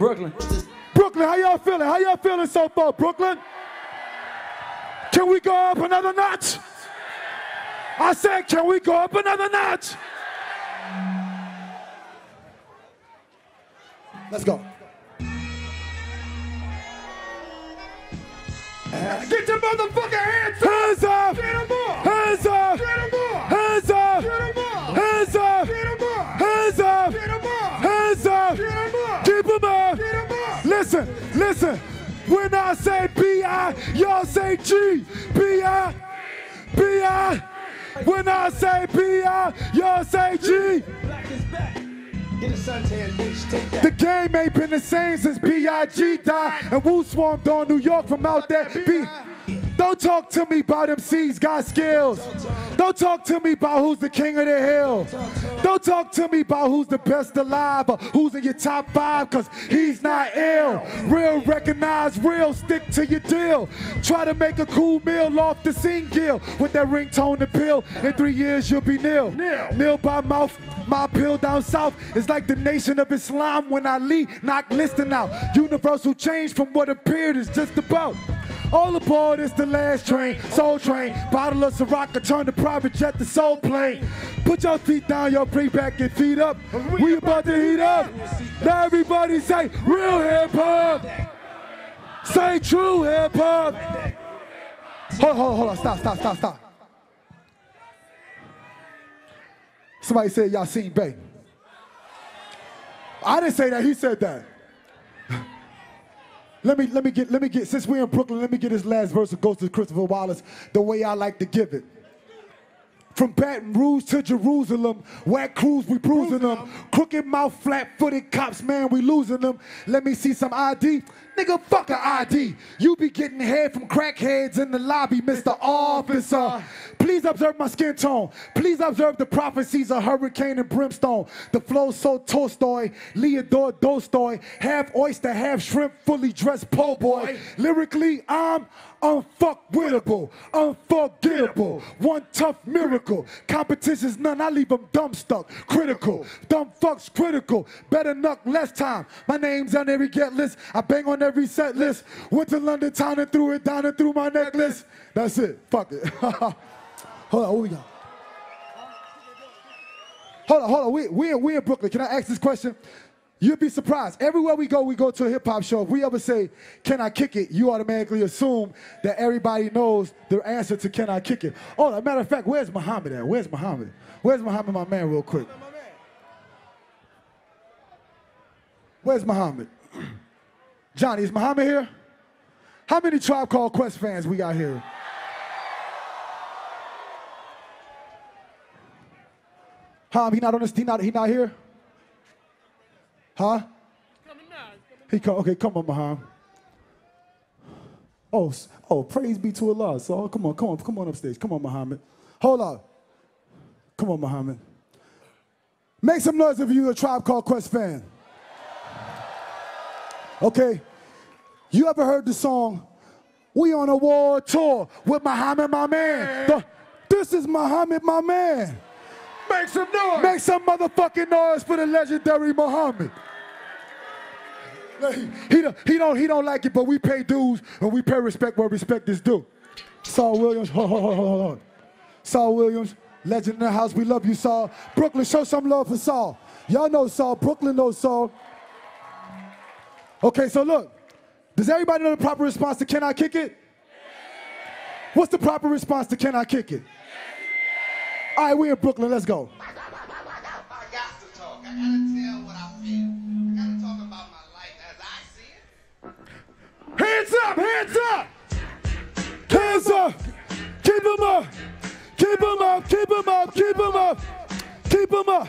Brooklyn. Brooklyn, how y'all feeling? How y'all feeling so far, Brooklyn? Can we go up another notch? I said, can we go up another notch? Let's go. Get your motherfucking hands up! Listen, listen. When I say B.I., y'all say G. B.I. B.I. When I say B.I., y'all say G. The game ain't been the same since B.I.G. died and Wu swarmed on New York from out there. B- Don't talk to me about them C's got skills. Don't talk to me about who's the king of the hill. Don't talk to me about who's the best alive or who's in your top five, cause he's not ill. Real recognize real, stick to your deal. Try to make a cool meal off the scene gill with that ringtone appeal. In three years you'll be nil. Nil by mouth. My pill down south is like the nation of Islam when Ali knock listing out. Universal change from what appeared is just about. All aboard is the last train, soul train. Bottle of Ciroc, turn the private jet to soul plane. Put your feet down, your feet back and feet up. We about to heat up. Now everybody say real hip hop. Say true hip hop. Hold, hold, hold on, stop, stop, stop, stop. Somebody said Yasin Bey. I didn't say that, he said that. Let me let me get let me get since we're in Brooklyn, let me get this last verse of Ghost of Christopher Wallace the way I like to give it. From Baton Rouge to Jerusalem, whack crews, we bruising them. Crooked mouth, flat footed cops, man, we losing them. Let me see some ID. Nigga, fuck a ID. You be getting head from crackheads in the lobby, Mr. Officer. Please observe my skin tone. Please observe the prophecies of hurricane and brimstone. The flow so Tolstoy, Leodore Dostoy, half oyster, half shrimp, fully dressed po' boy. Lyrically, I'm unfuckwittable, unforgettable, one tough miracle. Competition's none, I leave them dumb stuck, critical. Dumb fucks critical, better knock less time. My name's on every get list, I bang on every set list. Went to London town and threw it down and threw my necklace. That's it, fuck it. hold on, what we got? Hold on, hold on, we, we, we in Brooklyn. Can I ask this question? You'd be surprised. Everywhere we go, we go to a hip hop show. If we ever say, Can I kick it? You automatically assume that everybody knows the answer to Can I kick it? Oh, a matter of fact, where's Muhammad at? Where's Muhammad? Where's Muhammad, my man, real quick? Where's Muhammad? Johnny, is Muhammad here? How many Tribe Called Quest fans we got here? Huh? He not on this? He not? He not here? Huh? He come. Okay, come on, Muhammad. Oh, oh, praise be to Allah. So oh, come on, come on, come on upstage. Come on, Muhammad. Hold on. Come on, Muhammad. Make some noise if you're a Tribe Called Quest fan. Okay. You ever heard the song, We on a War Tour with Muhammad, my man? The- this is Muhammad, my man. Make some noise! Make some motherfucking noise for the legendary Muhammad. He don't, he don't, he don't like it, but we pay dues and we pay respect where respect is due. Saul Williams, hold, hold, hold, hold, hold. Saul Williams, legend in the house. We love you, Saul. Brooklyn, show some love for Saul. Y'all know Saul. Brooklyn knows Saul. Okay, so look. Does everybody know the proper response to Can I Kick It? What's the proper response to Can I Kick It? All right, we're in Brooklyn. Let's go. I got to talk. I gotta tell what I feel. I gotta talk about my life as I see it. Hands up! Hands up! Hands up! Keep them up! Keep them up! Keep them up! Keep them up! Keep them up!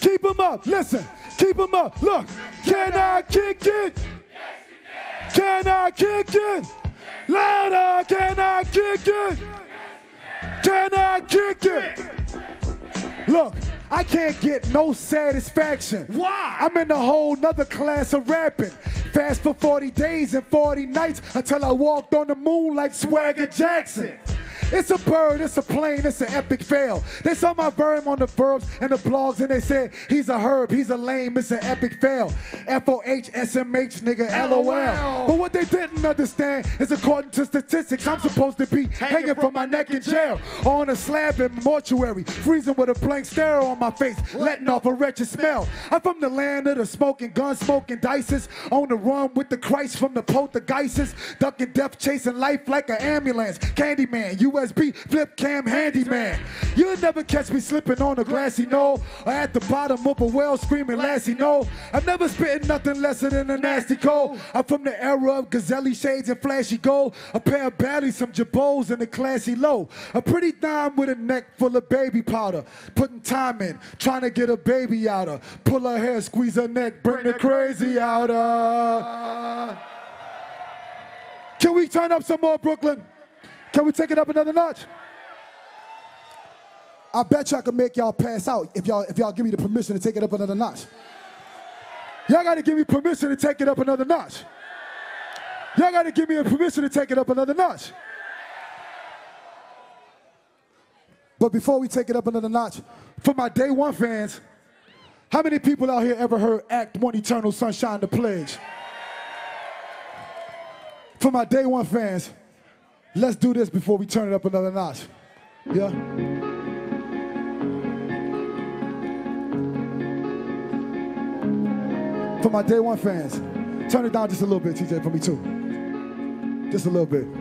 Keep them up! Listen! Keep them up! Look! Can I kick it? Can I kick it? Louder! Can I kick it? Can I kick it? Look, I can't get no satisfaction. Why? I'm in a whole nother class of rapping. Fast for 40 days and 40 nights until I walked on the moon like Swagger Jackson. It's a bird, it's a plane, it's an epic fail. They saw my verb on the verbs and the blogs and they said he's a herb, he's a lame, it's an epic fail. F O H S M H nigga LOL. But what they didn't understand is according to statistics, I'm supposed to be hanging from my neck in jail on a slab in mortuary, freezing with a blank stare on my face, letting off a wretched smell. I'm from the land of the smoking, gun smoking dices, on the run with the Christ from the poltergeists, ducking death, chasing life like an ambulance. Candyman, USB, flip cam, handyman. You'll never catch me slipping on a glassy knoll or at the bottom of a well screaming lassie no. I'm never spitting nothing lesser than a nasty cold. I'm from the era of gazelle shades and flashy gold, a pair of baddies, some jabos, and a classy low. A pretty dime with a neck full of baby powder, putting time in, trying to get a baby out her. Pull her hair, squeeze her neck, bring the crazy out her. Can we turn up some more, Brooklyn? Can we take it up another notch? I bet you I can make y'all pass out if y'all if y'all give me the permission to take it up another notch. Y'all gotta give me permission to take it up another notch. Y'all gotta give me a permission to take it up another notch. But before we take it up another notch, for my day one fans, how many people out here ever heard Act One Eternal Sunshine the Pledge? For my day one fans, let's do this before we turn it up another notch. Yeah? For my day one fans, turn it down just a little bit, TJ, for me too. Just a little bit.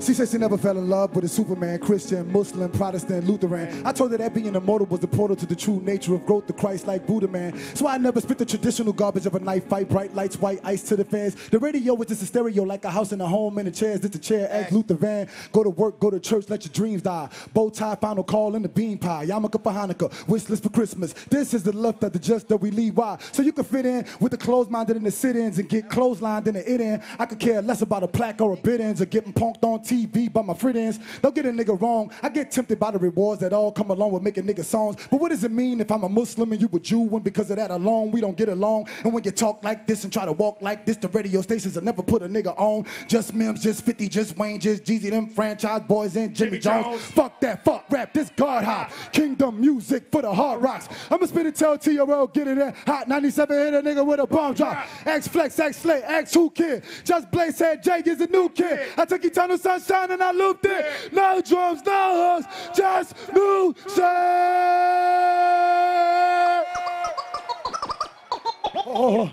She said she never fell in love with a Superman, Christian, Muslim, Protestant, Lutheran. I told her that being immortal was the portal to the true nature of growth, the Christ like Buddha man. So I never spit the traditional garbage of a knife fight, bright lights, white ice to the fans. The radio was just a stereo, like a house and a home, and the chairs, just a chair, ask Luther Van. Go to work, go to church, let your dreams die. Bow tie, final call, in the bean pie. Yarmulke for Hanukkah, wish list for Christmas. This is the love that the just that we leave. Why? So you can fit in with the closed minded and the sit ins and get clotheslined in the it in. I could care less about a plaque or a bid ins or getting punked on TV by my friends. Don't get a nigga wrong. I get tempted by the rewards that all come along with making nigga songs. But what does it mean if I'm a Muslim and you a Jew? And because of that alone, we don't get along. And when you talk like this and try to walk like this, the radio stations will never put a nigga on. Just Mims, just 50, just Wayne, just Jeezy, them franchise boys and Jimmy, Jimmy Jones. Jones. Fuck that, fuck rap, this God hop. Kingdom music for the hard rocks. I'ma spit it, tell TRL, get it in. Hot 97, hit a nigga with a bomb drop. X Flex, X Slay, X Who Kid. Just Blaze said Jake is a new kid. I took Eternal Sunshine and I looped it. No drums, no hooks, just shit. Oh.